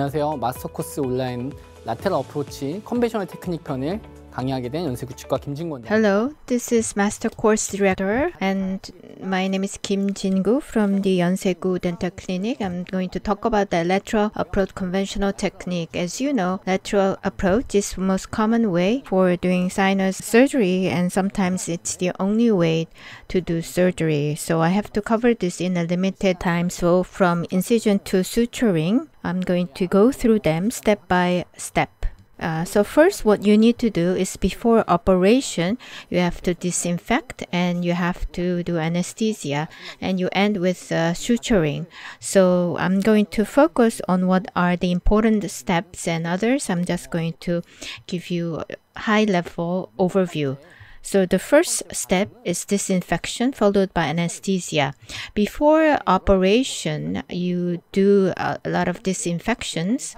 안녕하세요. 마스터 코스 온라인 라테럴 어프로치 컨벤셔널 테크닉 편을 강의하게 된 연세구치과 김진구 Hello, this is Master Course Director and my name is Kim Jingu from the Yonsegu Dental Clinic. I'm going to talk about the lateral approach conventional technique. As you know, lateral approach is the most common way for doing sinus surgery and sometimes it's the only way to do surgery. So I have to cover this in a limited time. So from incision to suturing, I'm going to go through them step by step. Uh, so first, what you need to do is before operation, you have to disinfect and you have to do anesthesia, and you end with uh, suturing. So I'm going to focus on what are the important steps, and others I'm just going to give you a high-level overview. So the first step is disinfection followed by anesthesia. Before operation, you do a lot of disinfections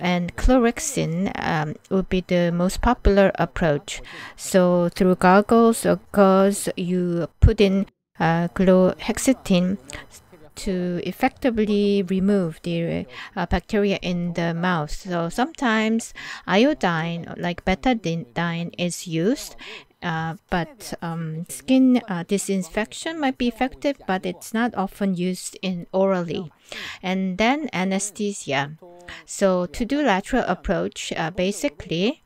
and chlorhexidine um, would be the most popular approach. So through goggles or gauze, you put in uh, chlorhexidine to effectively remove the uh, bacteria in the mouth. So sometimes iodine, like betadine, is used. Uh, but um, skin uh, disinfection might be effective, but it's not often used in orally. And then anesthesia. So to do lateral approach, uh, basically,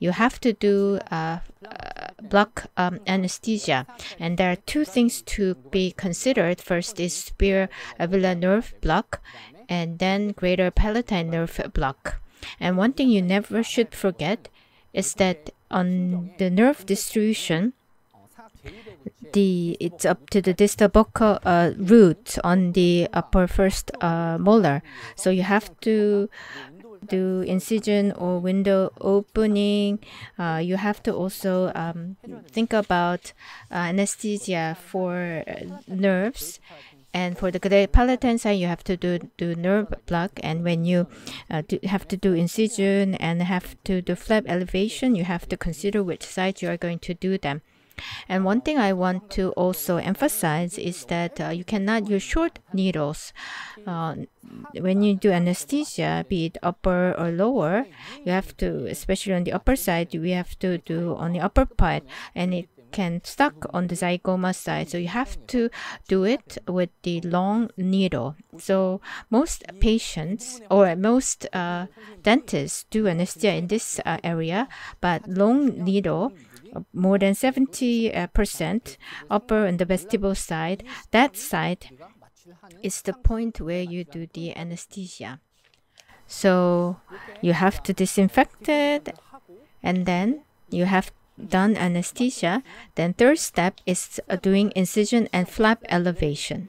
you have to do uh, uh, block um, anesthesia. And there are two things to be considered. First is superior alveolar nerve block, and then greater palatine nerve block. And one thing you never should forget is that on the nerve distribution, the it's up to the distal buccal uh, root on the upper first uh, molar. So you have to do incision or window opening. Uh, you have to also um, think about uh, anesthesia for nerves. And for the palatine side, you have to do, do nerve block. And when you uh, do, have to do incision and have to do flap elevation, you have to consider which side you are going to do them. And one thing I want to also emphasize is that uh, you cannot use short needles. Uh, when you do anesthesia, be it upper or lower, you have to, especially on the upper side, we have to do on the upper part, and it can stuck on the zygoma side. So you have to do it with the long needle. So most patients or most uh, dentists do anesthesia in this uh, area, but long needle more than 70% upper on the vestibule side. That side is the point where you do the anesthesia. So you have to disinfect it and then you have done anesthesia. Then third step is doing incision and flap elevation.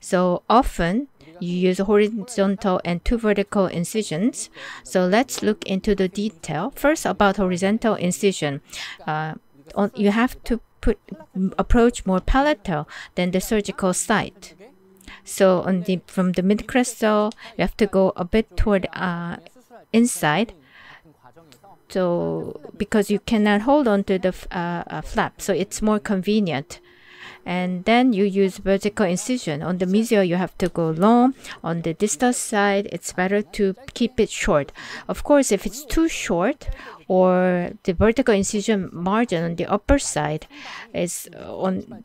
So often you use horizontal and two vertical incisions. So let's look into the detail. First about horizontal incision. Uh, you have to put approach more palatal than the surgical site. So on the from the mid crestal, you have to go a bit toward uh, inside. So because you cannot hold on to the uh, uh, flap, so it's more convenient and then you use vertical incision. On the mesial, you have to go long. On the distal side, it's better to keep it short. Of course, if it's too short or the vertical incision margin on the upper side is on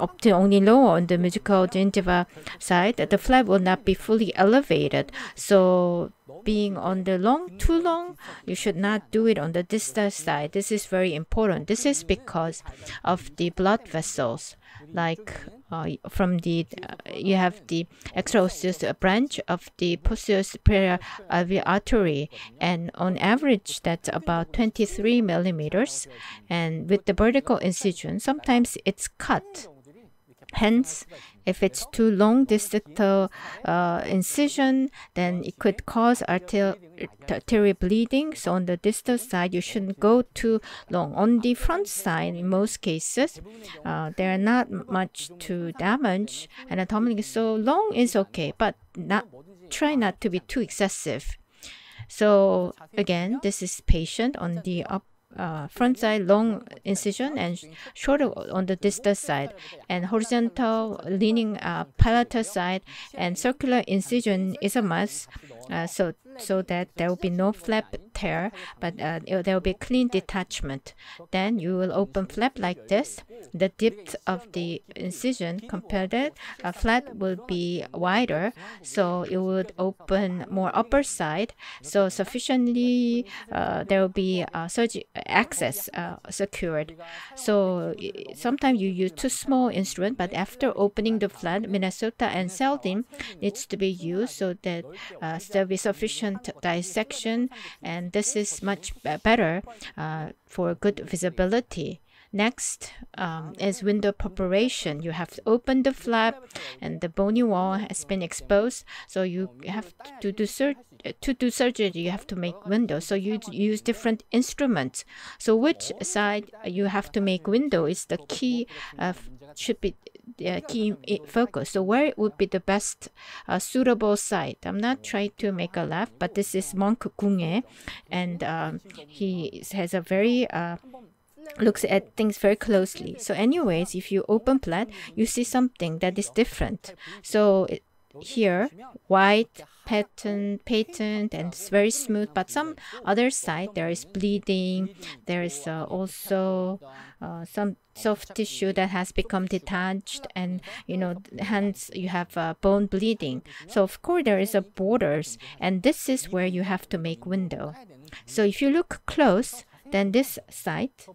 up to only low on the musical gingiva side, the flap will not be fully elevated. So being on the long too long you should not do it on the distal side. This is very important. This is because of the blood vessels like uh, from the uh, you have the extraosseous branch of the posterior superior alveolar artery and on average that's about 23 millimeters and with the vertical incision sometimes it's cut hence if it's too long distal uh, incision, then it could cause arterial bleeding. So on the distal side, you shouldn't go too long. On the front side, in most cases, uh, there are not much to damage anatomically. So long is okay, but not try not to be too excessive. So again, this is patient on the up uh, front side long incision and sh- shorter on the distal side, and horizontal leaning uh, palatal side and sulcular incision is a must. Uh, so so that there will be no flap tear, but uh, there will be clean detachment. Then you will open flap like this. The depth of the incision compared it, a flap will be wider, so it would open more upper side. So sufficiently, uh, there will be uh, surg- access uh, secured. So sometimes you use too small instrument, but after opening the flap, Minnesota and Seldin needs to be used so that uh, there will be sufficient dissection, and this is much better uh, for good visibility. Next um, is window preparation. You have to open the flap, and the bony wall has been exposed. So you have to do sur- to do surgery. You have to make windows. So you use different instruments. So which side you have to make window is the key. Uh, should be the key focus. So where it would be the best uh, suitable site? I'm not trying to make a laugh, but this is Monk Kungye, and um, he has a very uh, looks at things very closely. So, anyways, if you open flap, you see something that is different. So it, here, white pattern, patent, and it's very smooth. But some other side there is bleeding. There is uh, also uh, some soft tissue that has become detached, and you know, hence you have uh, bone bleeding. So of course there is a borders, and this is where you have to make window. So if you look close, then this site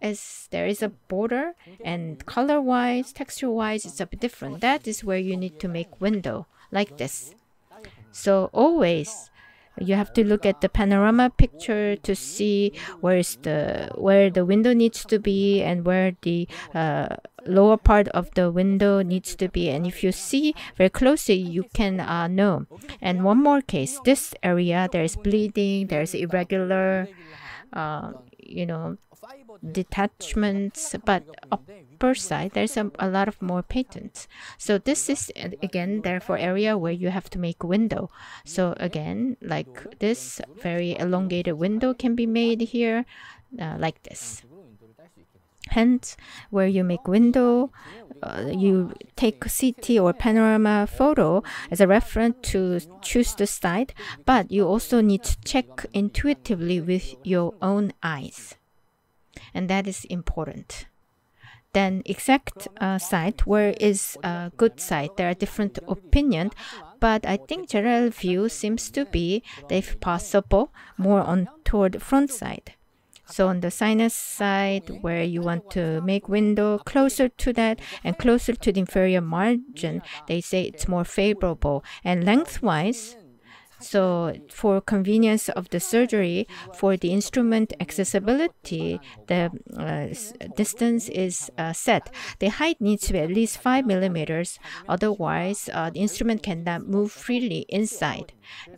is there is a border and color wise, texture wise, it's a bit different. That is where you need to make window like this. So always you have to look at the panorama picture to see where is the where the window needs to be and where the uh, lower part of the window needs to be and if you see very closely you can uh, know and one more case this area there is bleeding there's irregular uh, you know detachments but upper side there's a, a lot of more patents. So this is uh, again therefore area where you have to make window. So again like this very elongated window can be made here uh, like this. Hence where you make window uh, you take CT or panorama photo as a reference to choose the site but you also need to check intuitively with your own eyes. And that is important. Then exact uh, site where is a good site? There are different opinions but i think general view seems to be if possible more on toward front side so on the sinus side where you want to make window closer to that and closer to the inferior margin they say it's more favorable. And lengthwise so for convenience of the surgery, for the instrument accessibility, the uh, distance is uh, set. The height needs to be at least five millimeters. Otherwise, uh, the instrument cannot move freely inside,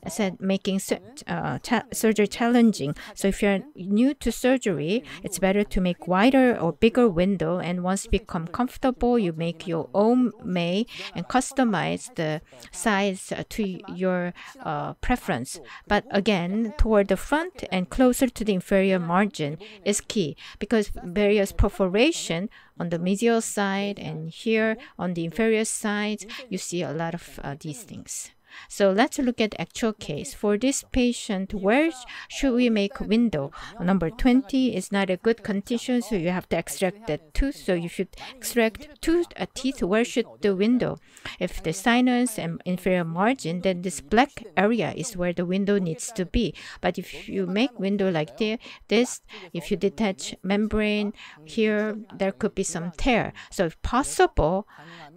said making uh, surgery challenging. So if you're new to surgery, it's better to make wider or bigger window. And once become comfortable, you make your own may and customize the size uh, to your uh, preference. But again, toward the front and closer to the inferior margin is key because various perforation on the medial side and here on the inferior side, you see a lot of uh, these things. So let's look at actual case. For this patient, where should we make window? Number 20 is not a good condition, so you have to extract the tooth. So you should extract two uh, teeth. Where should the window? If the sinus and inferior margin, then this black area is where the window needs to be. But if you make window like this, if you detach membrane here, there could be some tear. So if possible,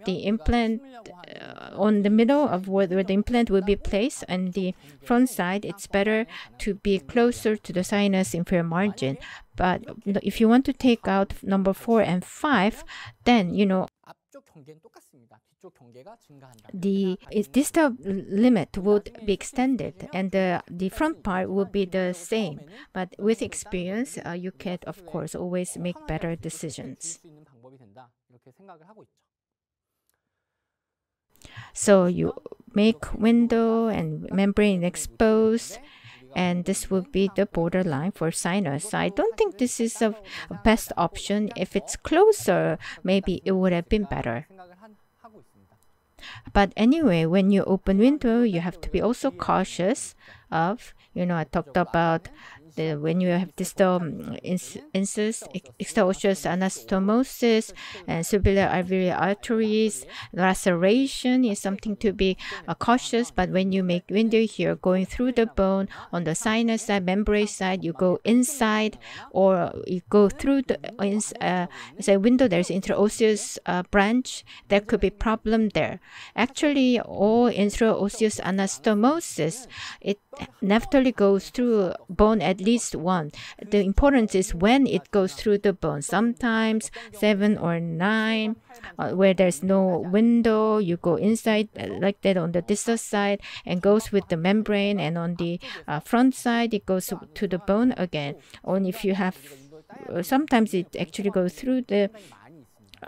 the implant uh, on the middle of where, where the implant will be placed on the front side, it's better to be closer to the sinus inferior margin. But if you want to take out number four and five, then you know the distal limit would be extended and the, the front part would be the same. But with experience, uh, you can, of course, always make better decisions so you make window and membrane exposed and this would be the borderline for sinus. I don't think this is a best option. If it's closer, maybe it would have been better. But anyway, when you open window, you have to be also cautious of, you know, I talked about the, when you have distal um, incus, extraosseous anastomosis, and tubular alveolar arteries, laceration is something to be uh, cautious. But when you make window here, going through the bone on the sinus side, membrane side, you go inside, or you go through the uh, say window. There's interosseous uh, branch. There could be problem there. Actually, all intraosseous anastomosis, it naturally goes through bone at least one. The importance is when it goes through the bone. Sometimes seven or nine, uh, where there's no window, you go inside uh, like that on the distal side and goes with the membrane, and on the uh, front side it goes to the bone again. Only if you have, uh, sometimes it actually goes through the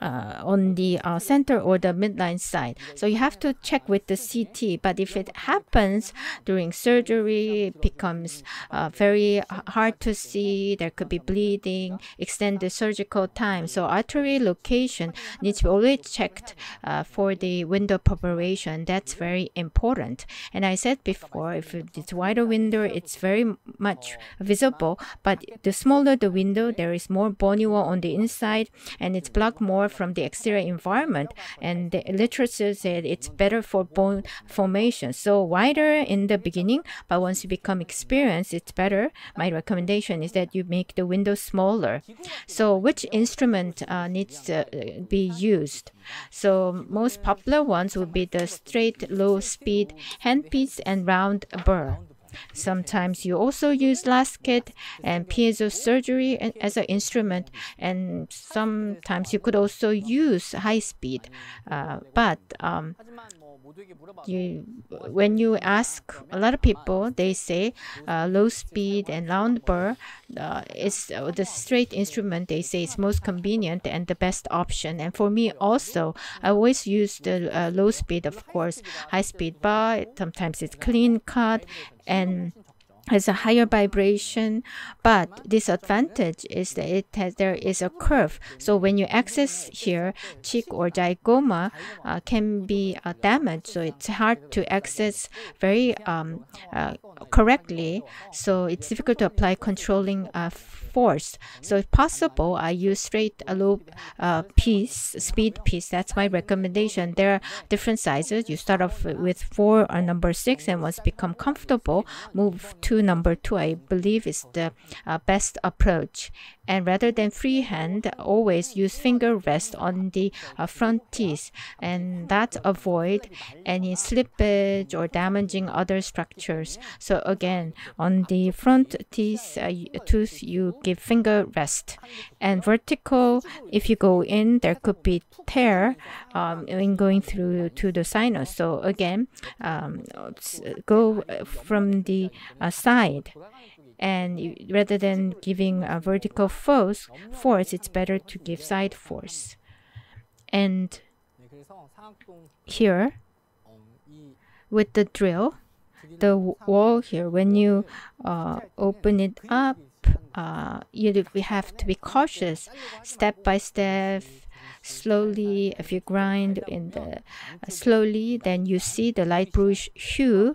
uh, on the uh, center or the midline side. So you have to check with the CT. But if it happens during surgery, it becomes uh, very hard to see. There could be bleeding, extend the surgical time. So artery location needs to be always checked uh, for the window preparation. That's very important. And I said before, if it's wider window, it's very much visible. But the smaller the window, there is more bony wall on the inside, and it's blocked more from the exterior environment. And the literature said it's better for bone formation. So wider in the beginning, but once you become experienced, it's better. My recommendation is that you make the window smaller. So which instrument uh, needs to uh, be used? So most popular ones would be the straight low speed handpiece and round burr. Sometimes you also use lasket and piezo surgery as an instrument, and sometimes you could also use high speed. Uh, but um, you, when you ask a lot of people, they say uh, low speed and round burr uh, is uh, the straight instrument. They say it's most convenient and the best option. And for me also, I always use the uh, low speed, of course, high speed bar. Sometimes it's clean cut and has a higher vibration, but disadvantage is that it has there is a curve. So when you access here, cheek or zygoma uh, can be uh, damaged. So it's hard to access very um, uh, correctly. So it's difficult to apply controlling uh, force. So if possible, I use straight low uh, piece, speed piece. That's my recommendation. There are different sizes. You start off with four or number six, and once become comfortable, move to number two, I believe is the uh, best approach. And rather than freehand, always use finger rest on the uh, front teeth, and that avoid any slippage or damaging other structures. So again, on the front teeth, uh, tooth, you give finger rest. And vertical, if you go in, there could be tear um, in going through to the sinus. So again, um, go from the uh, side and rather than giving a vertical force force it's better to give side force. And here with the drill the wall here when you uh, open it up uh, you we have to be cautious step by step slowly if you grind in the uh, slowly then you see the light bluish hue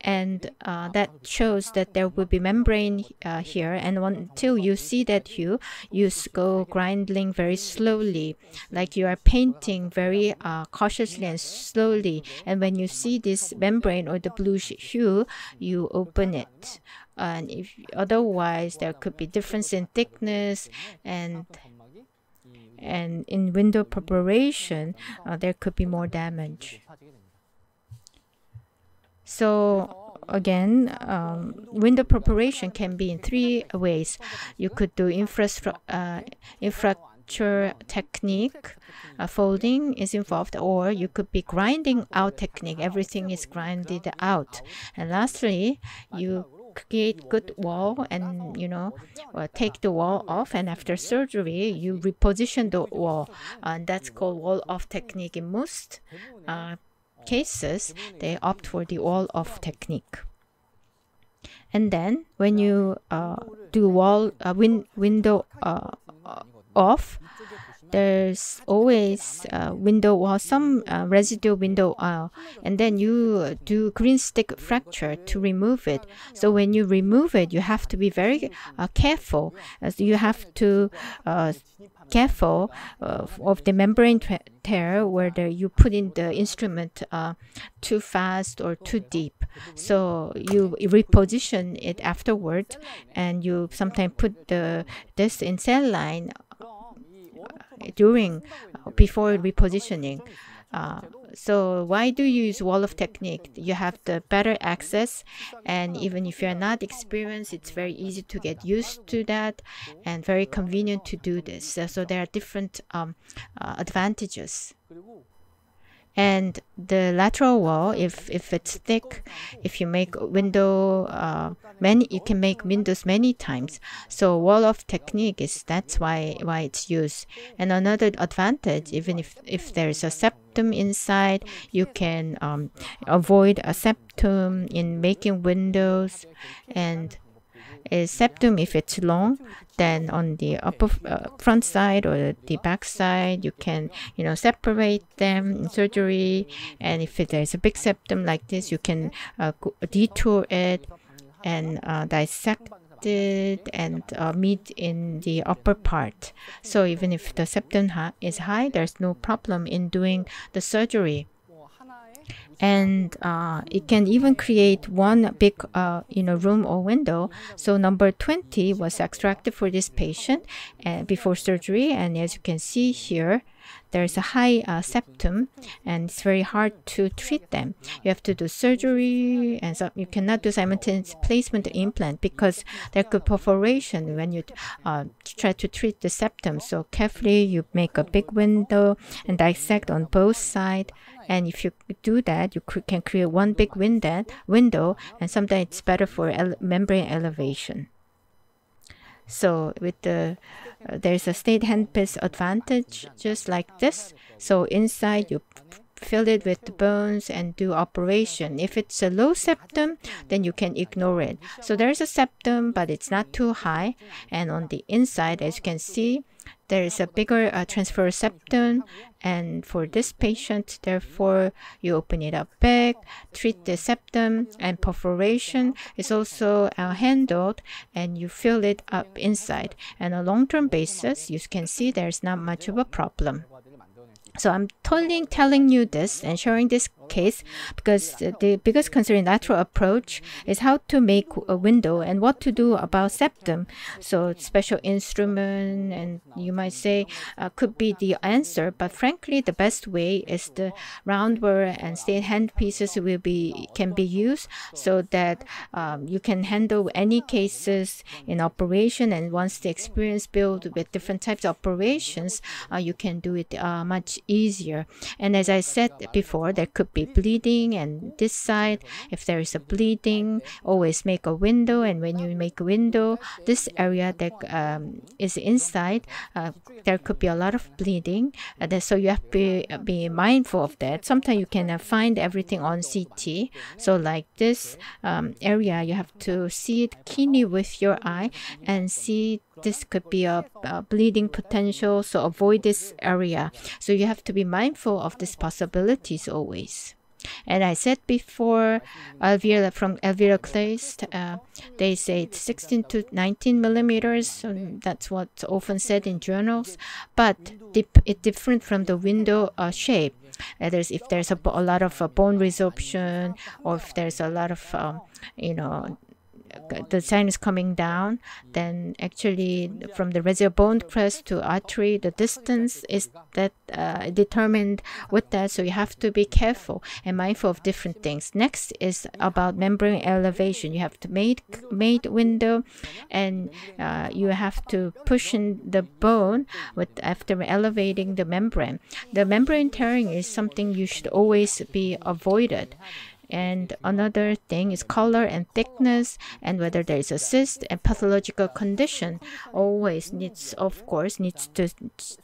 and uh, that shows that there will be membrane uh, here. And until you see that hue you go grinding very slowly like you are painting very uh, cautiously and slowly. And when you see this membrane or the bluish hue you open it. And if otherwise there could be difference in thickness and and in window preparation uh, there could be more damage so again, um, window preparation can be in three ways. You could do infracture, uh, infracture technique, uh, folding is involved, or you could be grinding out technique. Everything is grinded out. And lastly, you create good wall and you know uh, take the wall off and after surgery you reposition the wall and that's called wall off technique in most uh, cases, they opt for the wall-off technique. And then when you uh, do wall uh, win window uh, off, there's always a window or some uh, residual window uh, and then you do green stick fracture to remove it. so when you remove it you have to be very uh, careful. as you have to uh, careful uh, of the membrane tear whether you put in the instrument uh, too fast or too deep so you reposition it afterward and you sometimes put the this in line during uh, before repositioning. Uh, so why do you use wall off technique? You have the better access, and even if you're not experienced, it's very easy to get used to that, and very convenient to do this. So, so there are different um, uh, advantages and the lateral wall if if it's thick if you make window uh, many you can make windows many times. So wall off technique is that's why why it's used. And another advantage even if if there's a septum inside you can um, avoid a septum in making windows. And a septum. If it's long then on the upper uh, front side or the back side you can you know separate them in surgery. And if there's a big septum like this you can uh, detour it and uh, dissect it and uh, meet in the upper part. So even if the septum is high there's no problem in doing the surgery and uh, it can even create one big uh, you know room or window. So number 20 was extracted for this patient uh, before surgery. And as you can see here there's a high uh, septum and it's very hard to treat them. You have to do surgery and so you cannot do simultaneous placement implant because there could perforation when you uh, try to treat the septum. So carefully you make a big window and dissect on both sides. And if you do that, you can create one big window, window and sometimes it's better for ele membrane elevation. So with the uh, there's a straight handpiece advantage just like this. So inside you fill it with the bones and do operation. If it's a low septum, then you can ignore it. So there's a septum, but it's not too high. And on the inside, as you can see, there is a bigger uh, transverse septum and for this patient therefore you open it up big treat the septum and perforation is also uh, handled and you fill it up inside. And on a long-term basis you can see there's not much of a problem. So I'm totally telling you this and sharing this case because the biggest concern in lateral approach is how to make a window and what to do about septum. So special instrument and you might say uh, could be the answer, but frankly the best way is the round burr and straight hand pieces will be can be used so that um, you can handle any cases in operation and once the experience build with different types of operations, uh, you can do it uh, much easier. And as I said before, there could be bleeding and this side, if there is a bleeding, always make a window. And when you make a window, this area that um, is inside, uh, there could be a lot of bleeding. Uh, so you have to be, be mindful of that. Sometimes you can uh, find everything on CT. So like this um, area, you have to see it keenly with your eye and see this could be a, a, bleeding potential so avoid this area so you have to be mindful of these possibilities always and I said before, alveolar from alveolar crest, uh, they say it's 16 to 19 millimeters. that's what's often said in journals, but it's different from the window uh, shape. Uh, there's if there's a, a lot of uh, bone resorption, or if there's a lot of um, you know the sign is coming down, then actually from the residual bone crest to artery, the distance is that uh, determined with that. So you have to be careful and mindful of different things. Next is about membrane elevation. You have to make made window, and uh, you have to push in the bone with after elevating the membrane. The membrane tearing is something you should always be avoided. And another thing is color and thickness and whether there is a cyst and pathological condition always needs, of course, needs to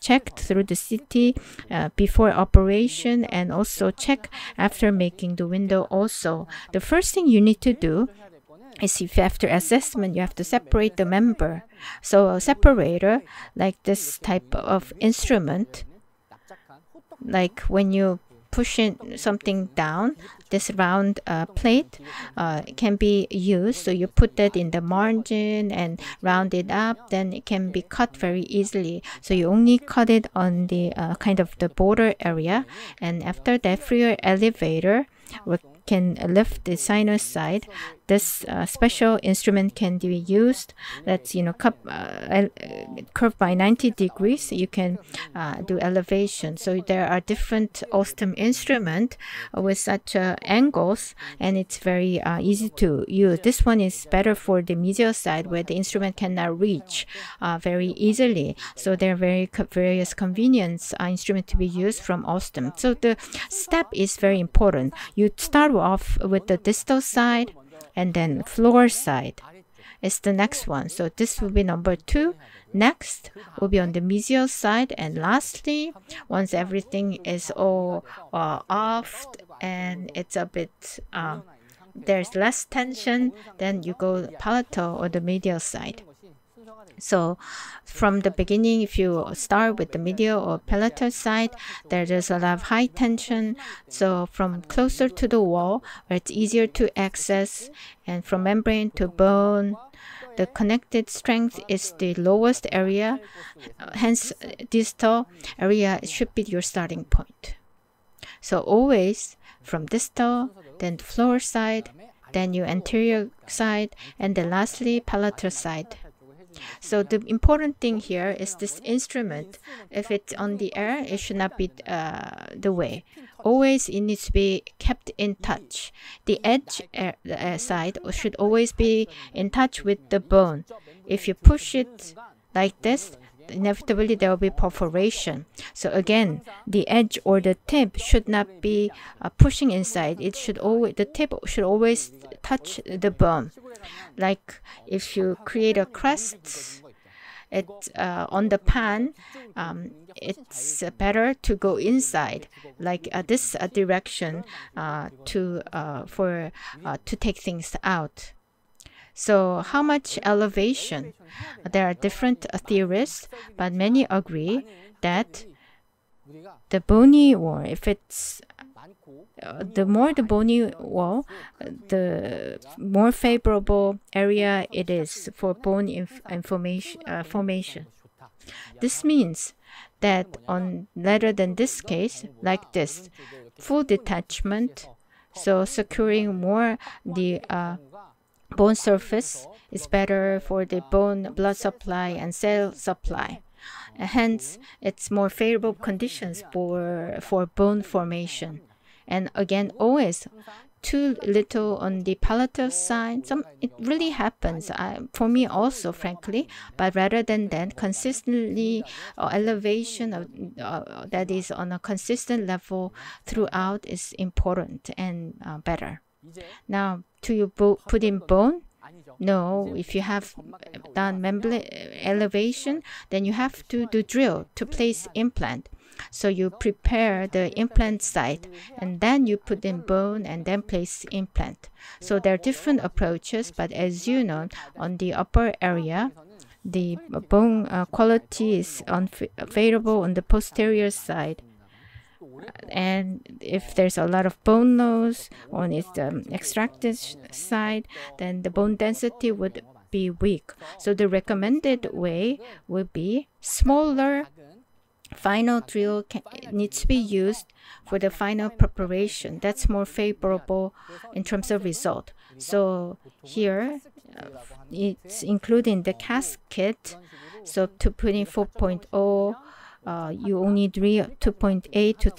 check through the CT uh, before operation and also check after making the window also. The first thing you need to do is if after assessment you have to separate the member. So a separator, like this type of instrument, like when you pushing something down, this round uh, plate uh, can be used. So you put that in the margin and round it up, then it can be cut very easily. So you only cut it on the uh, kind of the border area. And after that, for your elevator, we can lift the sinus side this uh, special instrument can be used that's you know cup, uh, curved by 90 degrees you can uh, do elevation. So there are different Osstem instrument with such uh, angles and it's very uh, easy to use. This one is better for the medial side where the instrument cannot reach uh, very easily. So there are very co various convenience instrument to be used from Osstem so the step is very important. You start off with the distal side and then floor side is the next one. So this will be number two. Next will be on the mesial side. And lastly, once everything is all uh, off and it's a bit, uh, there's less tension, then you go palatal or the medial side. So from the beginning, if you start with the medial or palatal side, there's a lot of high tension. So from closer to the wall, where it's easier to access, and from membrane to bone, the connected strength is the lowest area. Hence, distal area should be your starting point. So always from distal, then floor side, then your anterior side, and then lastly palatal side. So the important thing here is this instrument. If it's on the air, it should not be uh, the way. Always it needs to be kept in touch. The edge uh, side should always be in touch with the bone. If you push it like this, inevitably there will be perforation. So again, the edge or the tip should not be uh, pushing inside. It should always the tip should always touch the bone. Like if you create a crust, it uh, on the pan, um, it's better to go inside, like uh, this uh, direction, uh, to uh, for to take things out. So, how much elevation? There are different theories, but many agree that the bony wall, if it's uh, the more the bony wall, the more favorable area it is for bone inf uh, formation. This means that on rather than this case, like this, full detachment, so securing more the uh, bone surface is better for the bone blood supply and cell supply. Hence, it's more favorable conditions for, for bone formation. And again, always too little on the palatal side. Some it really happens uh, for me also, frankly. But rather than that, consistently uh, elevation of uh, that is on a consistent level throughout is important and uh, better. Now, do you put in bone? No, if you have done membrane elevation, then you have to do drill to place implant. So you prepare the implant site and then you put in bone and then place implant. So there are different approaches, but as you know, on the upper area, the bone uh, quality is unfavorable on the posterior side and if there's a lot of bone loss on its um, extracted side, then the bone density would be weak. So the recommended way would be smaller final drill can, needs to be used for the final preparation. That's more favorable in terms of result. So here, uh, it's including the casket. So to put in 4.0 uh, Uh, you only need 2.8 to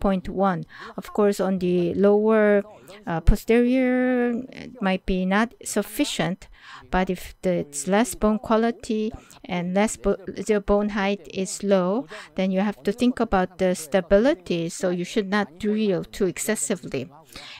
3.1. Of course, on the lower uh, posterior, it might be not sufficient, but if the, it's less bone quality and less bo the bone height is low, then you have to think about the stability. So you should not drill too excessively.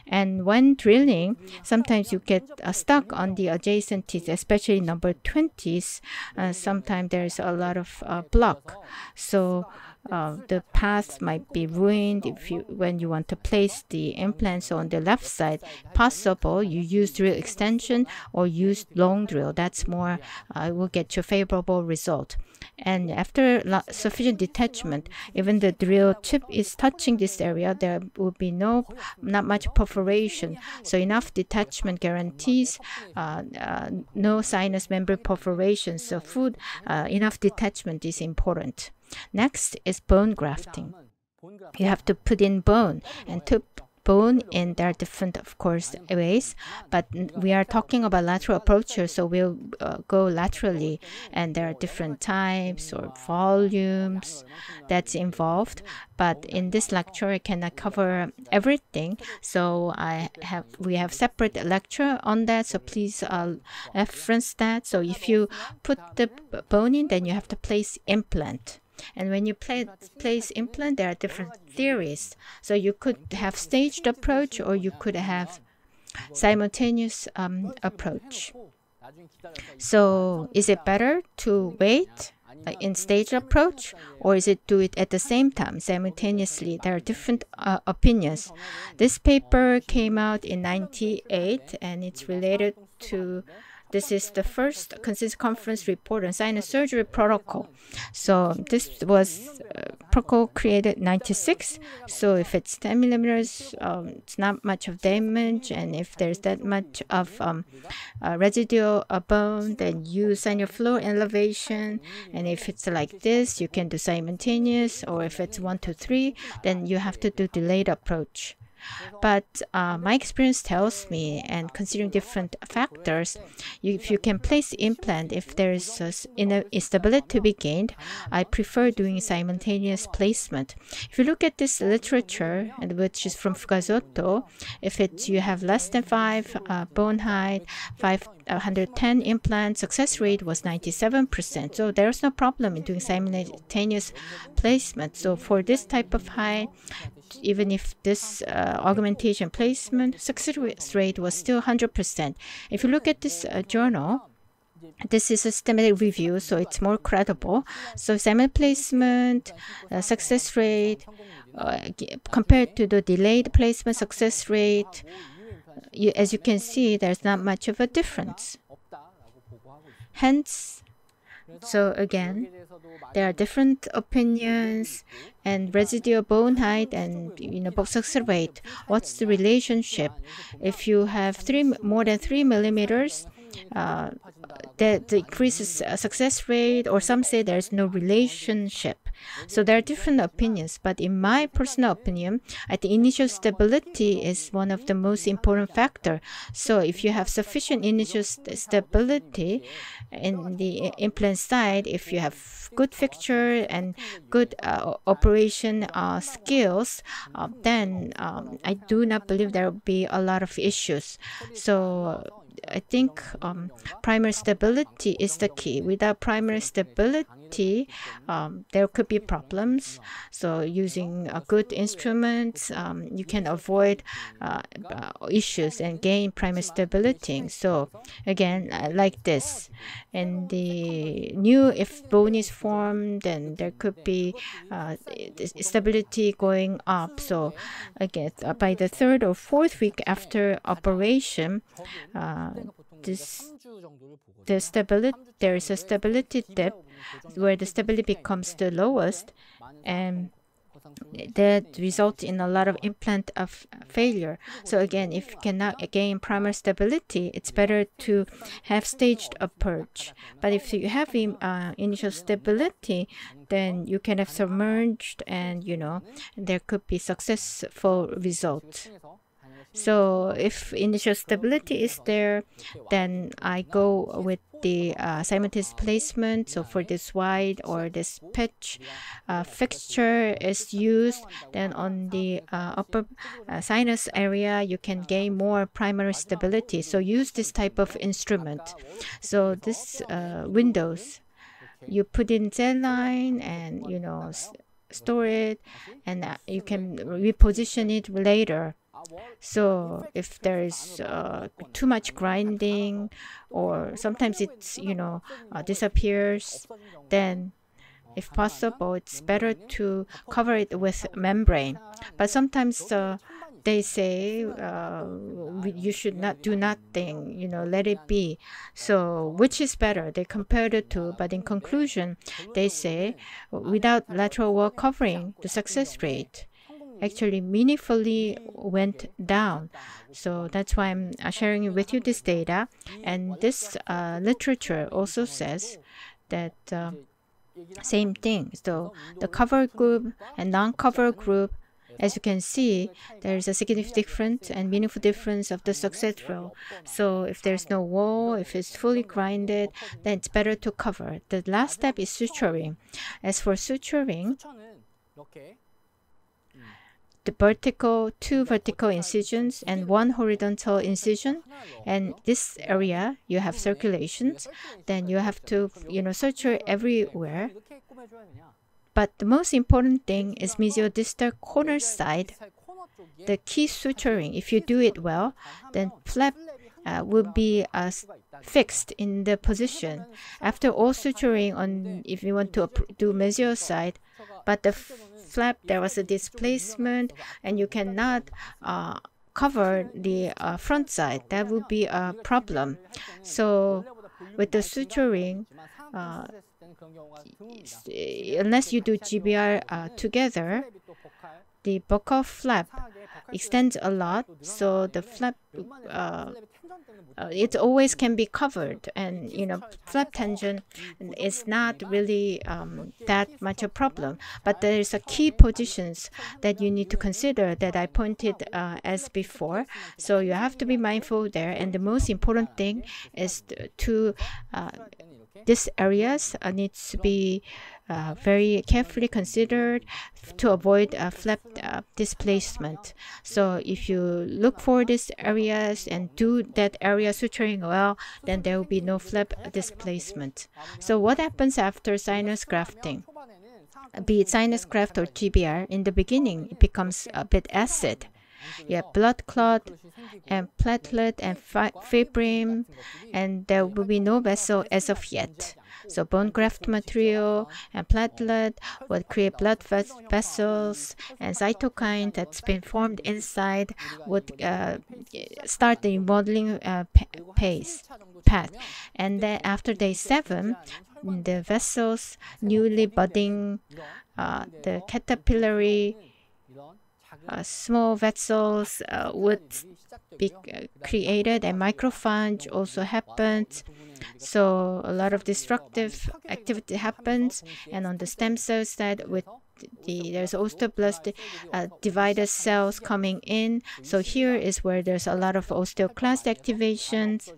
And when drilling, sometimes you get uh, stuck on the adjacent teeth, especially number 20s. Uh, sometimes there's a lot of uh, block. So uh, the path might be ruined if you when you want to place the implants on the left side. Possible you use drill extension or use long drill. That's more uh, will get you favorable result. And after sufficient detachment, even the drill tip is touching this area, there will be no not much perforation. So enough detachment guarantees uh, uh, no sinus membrane perforation. So food uh, enough detachment is important. Next is bone grafting. You have to put in bone and to bone and there are different of course ways but we are talking about lateral approaches so we'll uh, go laterally and there are different types or volumes that's involved but in this lecture I cannot cover everything so I have we have separate lecture on that so please uh, reference that. So if you put the bone in then you have to place implant and when you play, place implant, there are different theories. So you could have staged approach or you could have simultaneous um, approach. So is it better to wait uh, in staged approach or is it do it at the same time simultaneously there are different uh, opinions this paper came out in 98 and it's related to this is the first consensus conference report on sinus surgery protocol. So this was uh, protocol created 96. So if it's 10 millimeters, um, it's not much of damage. And if there's that much of um, uh, residual uh, bone, then use sinus floor elevation. And if it's like this, you can do simultaneous. Or if it's one to three, then you have to do delayed approach. But uh, my experience tells me, and considering different factors, you, if you can place implant, if there is a, instability to be gained, I prefer doing simultaneous placement. If you look at this literature, and which is from Fukasato, if it's you have less than five uh, bone height, 510 implant, success rate was 97%. So there's no problem in doing simultaneous placement. So for this type of height, even if this uh, augmentation placement success rate was still 100%. If you look at this uh, journal, this is a systematic review, so it's more credible. So simultaneous placement, uh, success rate, uh, compared to the delayed placement success rate, you, as you can see, there's not much of a difference. Hence, so again, there are different opinions and residual bone height and you know box success rate. What's the relationship? If you have three more than three millimeters, uh, that decreases success rate, or some say there's no relationship. So there are different opinions, but in my personal opinion, think initial stability is one of the most important factor. So if you have sufficient initial st stability in the implant side, if you have good fixture and good uh, operation uh, skills, uh, then um, I do not believe there will be a lot of issues. So I think um, primary stability is the key. Without primary stability, um, there could be problems. So using a good instrument, um, you can avoid uh, uh, issues and gain primary stability. So again, uh, like this, and the new if bone is formed, then there could be uh, stability going up. So again, uh, by the third or fourth week after operation, uh, this the stability there is a stability dip where the stability becomes the lowest and that results in a lot of implant of failure. So again, if you cannot gain primary stability, it's better to have staged approach. But if you have uh, initial stability, then you can have submerged and you know there could be successful result. So if initial stability is there, then I go with the uh, simultaneous placement. So for this wide or this pitch uh, fixture is used, then on the uh, upper uh, sinus area, you can gain more primary stability. So use this type of instrument. So this uh, windows, you put in saline and you know store it, and uh, you can reposition it later. So if there is uh, too much grinding, or sometimes it's you know uh, disappears, then if possible, it's better to cover it with membrane. But sometimes uh, they say uh, you should not do nothing, you know, let it be. So, which is better? They compare the two, but in conclusion, they say without lateral wall covering, the success rate actually meaningfully went down. So that's why I'm uh, sharing with you this data. And this uh, literature also says that uh, same thing. So the cover group and non-cover group as you can see, there is a significant difference and meaningful difference of the success rate. So if there's no wall, if it's fully grinded, then it's better to cover. The last step is suturing. As for suturing, the vertical, two vertical incisions and one horizontal incision. And this area, you have circulations, then you have to, you know, suture everywhere. But the most important thing is mesiodistal corner side. The key suturing, if you do it well, then flap uh, will be uh, fixed in the position. After all suturing on, if you want to do mesial side, but the flap, there was a displacement, and you cannot uh, cover the uh, front side. That would be a problem. So with the suturing, uh, unless you do GBR uh, together, the buccal flap extends a lot, so the flap uh, uh, it always can be covered, and you know flap tension is not really um, that much a problem. But there is a key positions that you need to consider that I pointed uh, as before. So you have to be mindful there, and the most important thing is to uh, these areas uh, needs to be uh, very carefully considered to avoid uh, flap uh, displacement. So if you look for these areas and do that area suturing well, then there will be no flap displacement. So what happens after sinus grafting? Be it sinus graft or GBR, in the beginning it becomes a bit acid. You have blood clot and platelet and fibrin, and there will be no vessel as of yet. So bone graft material and platelet will create blood vessels and cytokine that's been formed inside would uh, start the remodeling uh, pace path. And then after day seven, the vessels newly budding, uh, the capillary uh, small vessels uh, would be uh, created and macrophage also happens. So a lot of destructive activity happens, and on the stem cell side, with the, there's osteoblast uh, divided cells coming in. So here is where there's a lot of osteoclast activations.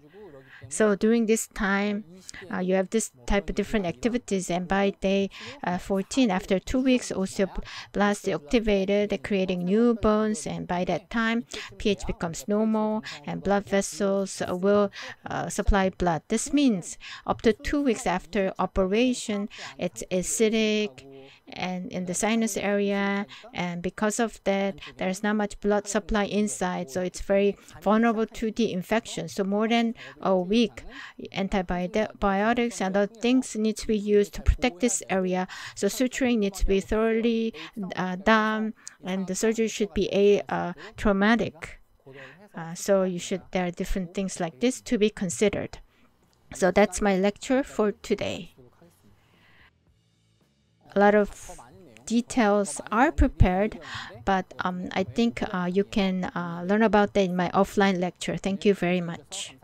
So during this time, uh, you have this type of different activities, and by day uh, 14, after two weeks, osteoblast activated, creating new bones, and by that time, pH becomes normal, and blood vessels will uh, supply blood. This means up to two weeks after operation, it's acidic and in the sinus area and because of that there's not much blood supply inside so it's very vulnerable to the infection. So more than a week antibiotics and other things need to be used to protect this area. So suturing needs to be thoroughly uh, done and the surgery should be a uh, traumatic. Uh, so you should there are different things like this to be considered. So that's my lecture for today a lot of details are prepared, but um, I think uh, you can uh, learn about that in my offline lecture. Thank you very much.